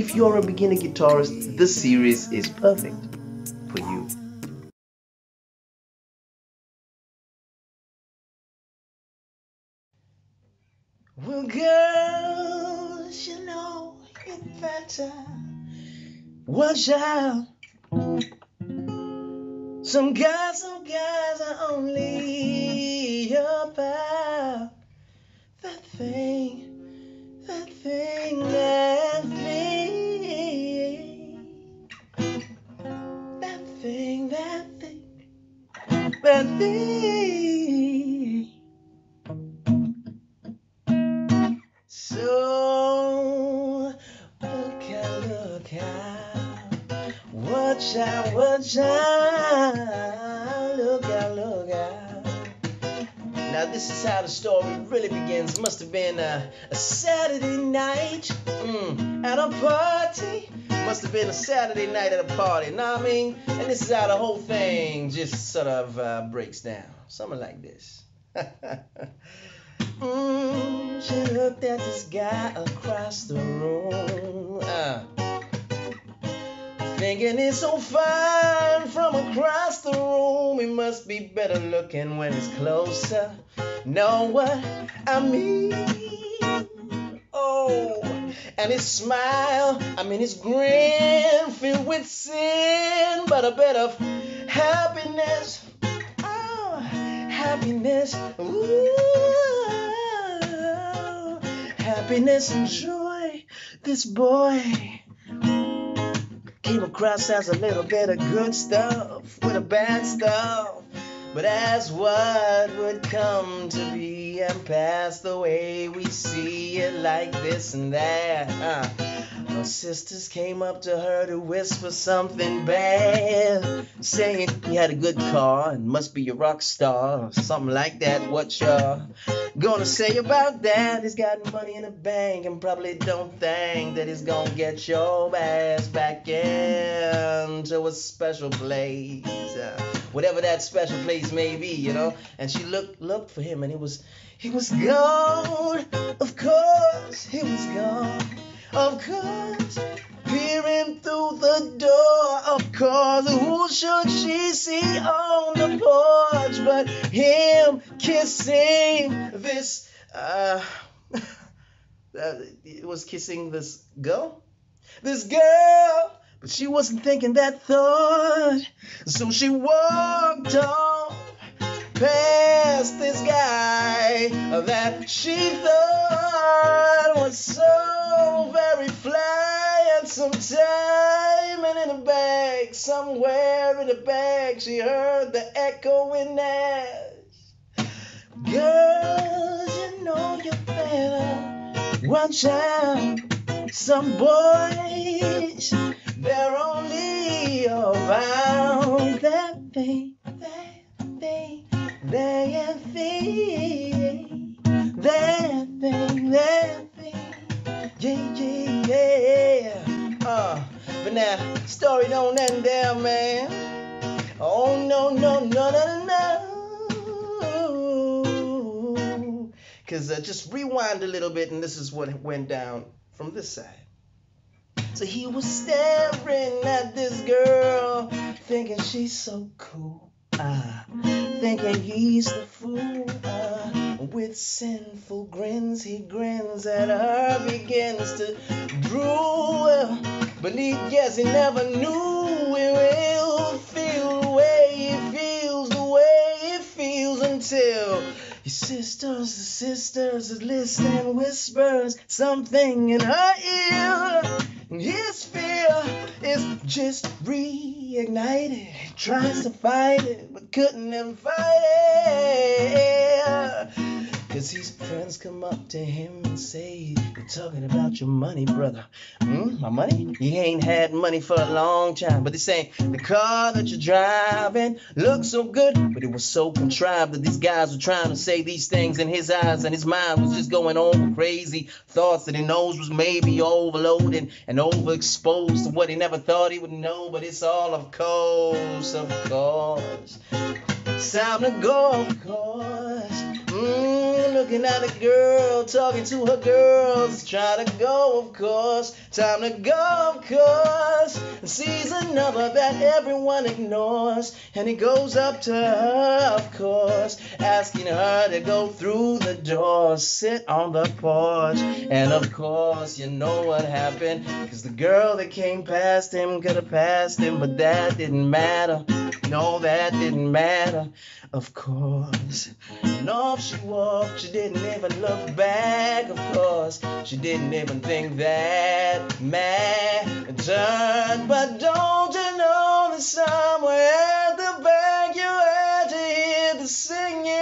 if you're a beginner guitarist, this series is perfect for you. Well, girls, you know you better watch out. Some guys, some guys are only about that thing, that thing, that. So look out, look out, watch out, watch out, look out, look out. Now this is how the story really begins. Must have been a, a Saturday night mm, at a party. Must have been a Saturday night at a party. Know what I mean? And this is how the whole thing just sort of uh, breaks down. Something like this. Mm, she looked at this guy across the room. Uh, thinking he's so fine from across the room. He must be better looking when he's closer. Know what I mean? And his smile, I mean his grin, filled with sin, but a bit of happiness. Oh, happiness. Ooh, happiness and joy. This boy came across as a little bit of good stuff with a bad stuff. But as what would come to be and pass the way we see it like this and that. Uh, her sisters came up to her to whisper something bad, saying he had a good car and must be a rock star, or something like that. What you gonna say about that? He's got money in the bank and probably don't think that he's gonna get your ass back into a special place, uh, whatever that special place may be, you know. And she looked looked for him, and he was he was gone. Of course, he was gone. Of course, course, who should she see on the porch but him kissing this? Uh, it was kissing this girl. This girl, but she wasn't thinking that thought. So she walked off past this guy that she thought was so very fly and sometime and in the bag somewhere in the bag she heard the echoing ash girls you know you better watch out some boys they're only about that thing that thing that thing, that thing, that thing, yeah, yeah. But now, story don't end there, man. Oh, no, no, no, no, no. Because uh, just rewind a little bit, and this is what went down from this side. So he was staring at this girl, thinking she's so cool. Ah, thinking he's the fool. Ah, with sinful grins, he grins at her, begins to drool. But he guess he never knew he will feel the way he feels, the way he feels until his sisters, the sisters listening whispers something in her ear. And his fear is just reignited. He tries to fight it, but couldn't even fight it. Cause his friends come up to him and say, You're talking about your money, brother. Hmm? My money? He ain't had money for a long time. But they say, The car that you're driving looks so good, but it was so contrived that these guys were trying to say these things in his eyes, and his mind was just going on crazy thoughts that he knows was maybe overloaded and overexposed to what he never thought he would know. But it's all, of course, of course. Time to go, of course. Look looking at a girl, talking to her girls, trying to go, of course. Time to go, of course. Sees another that everyone ignores. And he goes up to her, of course, asking her to go through the door, sit on the porch. And of course, you know what happened. Cause the girl that came past him could have passed him, but that didn't matter. No, that didn't matter. Of course. And off she walked, she didn't even look back, of course. She didn't even think that mattered. But don't you know that somewhere at the back you had to hear the singing?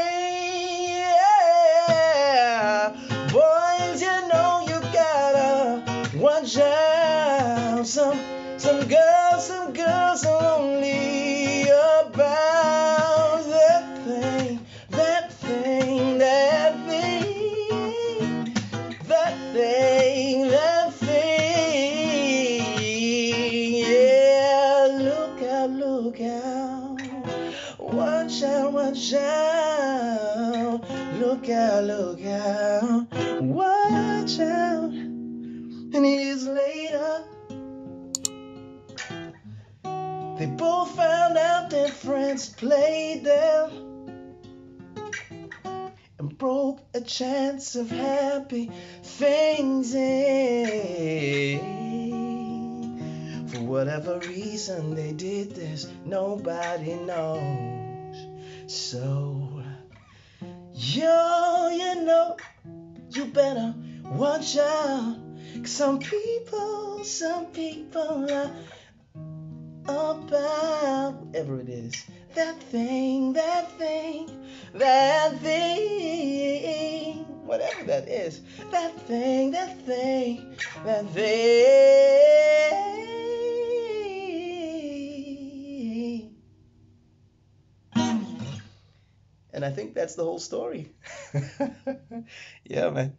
Look out, look out. Watch out. And years later, they both found out their friends played them and broke a chance of happy things in. For whatever reason they did this, nobody knows. So, yo, you know, you better watch out. some people, some people are about whatever it is. That thing, that thing, that thing, whatever that is. That thing, that thing, that thing. And I think that's the whole story. yeah, man.